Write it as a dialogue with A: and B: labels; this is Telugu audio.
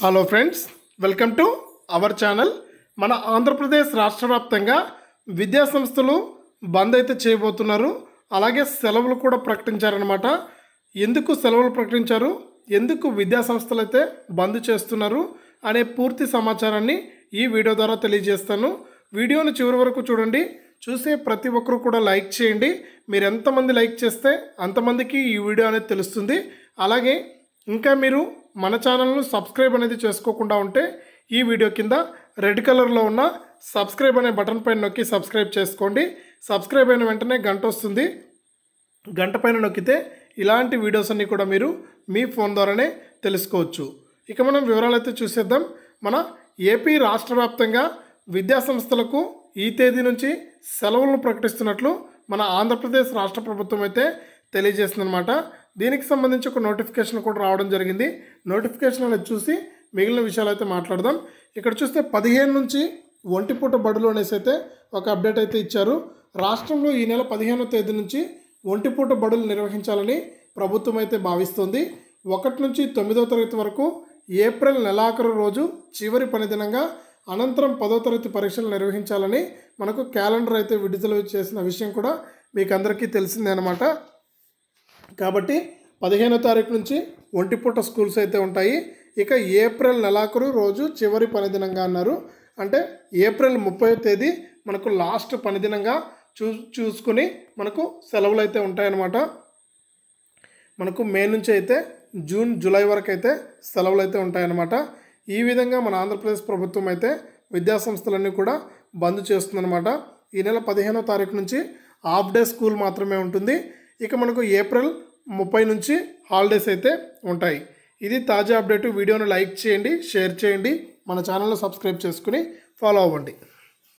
A: Hello friends welcome to our channel మన ఆంధ్రప్రదేశ్ రాష్ట్ర వ్యాప్తంగా విద్యాసంస్థలు బంద్ అయితే చేయబోతున్నారు. అలాగే సెలవులు కూడా ప్రకటించారనమాట ఎందుకు సెలవులు ప్రకటించారు? ఎందుకు విద్యాసంస్థలు అయితే బంద్ చేస్తున్నారు? అనే పూర్తి సమాచారాన్ని ఈ వీడియో ద్వారా తెలియజేస్తాను. వీడియోను చివరి వరకు చూడండి. చూసే ప్రతి ఒక్కరు కూడా లైక్ చేయండి. మీరు ఎంతమంది లైక్ చేస్తే అంతమందికి ఈ వీడియో అనేది తెలుస్తుంది. అలాగే ఇంకా మీరు మన ఛానల్ను సబ్స్క్రైబ్ అనేది చేసుకోకుండా ఉంటే ఈ వీడియో కింద రెడ్ కలర్లో ఉన్న సబ్స్క్రైబ్ అనే బటన్ పైన నొక్కి సబ్స్క్రైబ్ చేసుకోండి. సబ్స్క్రైబ్ అయిన వెంటనే గంట వస్తుంది. గంట పైన నొక్కితే ఇలాంటి వీడియోస్ అన్నీ కూడా మీరు మీ ఫోన్ ద్వారానే తెలుసుకోవచ్చు. ఇక మనం వివరాలు అయితే చూసేద్దాం. మన ఏపీ రాష్ట్ర వ్యాప్తంగా విద్యాసంస్థలకు ఈ తేదీ నుంచి సెలవులను ప్రకటిస్తున్నట్లు మన ఆంధ్రప్రదేశ్ రాష్ట్ర ప్రభుత్వం అయితే తెలియజేసిందనమాట దీనికి సంబంధించి ఒక నోటిఫికేషన్ కూడా రావడం జరిగింది. నోటిఫికేషన్ అనేది చూసి మిగిలిన విషయాలు అయితే మాట్లాడదాం. ఇక్కడ చూస్తే పదిహేను నుంచి ఒంటిపూట బడులు అనేసి అయితే ఒక అప్డేట్ అయితే ఇచ్చారు. రాష్ట్రంలో ఈ నెల పదిహేనో తేదీ నుంచి ఒంటిపూట బడులు నిర్వహించాలని ప్రభుత్వం అయితే భావిస్తుంది. ఒకటి నుంచి తొమ్మిదో తరగతి వరకు ఏప్రిల్ నెలాఖరు రోజు చివరి పని దినంగా అనంతరం పదో తరగతి పరీక్షలు నిర్వహించాలని మనకు క్యాలెండర్ అయితే విడుదల చేసిన విషయం కూడా మీకు అందరికీ తెలిసిందే అనమాట కాబట్టి పదిహేనో తారీఖు నుంచి ఒంటిపూట స్కూల్స్ అయితే ఉంటాయి. ఇక ఏప్రిల్ నెలాఖరు రోజు చివరి పనిదినంగా అన్నారు. అంటే ఏప్రిల్ ముప్పై తేదీ మనకు లాస్ట్ పనిదినంగా చూ చూసుకుని మనకు సెలవులు అయితే ఉంటాయన్నమాట. మనకు మే నుంచి అయితే జూన్ జూలై వరకు అయితే సెలవులు అయితే ఉంటాయన్నమాట. ఈ విధంగా మన ఆంధ్రప్రదేశ్ ప్రభుత్వం అయితే విద్యాసంస్థలన్నీ కూడా బంద్ చేస్తుందన్నమాట. ఈ నెల పదిహేనో తారీఖు నుంచి హాఫ్ డే స్కూల్ మాత్రమే ఉంటుంది. ఇక మనకు ఏప్రిల్ ముప్పై నుంచి హాలిడేస్ అయితే ఉంటాయి. ఇది తాజా అప్డేట్. వీడియోను లైక్ చేయండి షేర్ చేయండి. మన ఛానల్ను సబ్స్క్రైబ్ చేసుకుని ఫాలో అవ్వండి.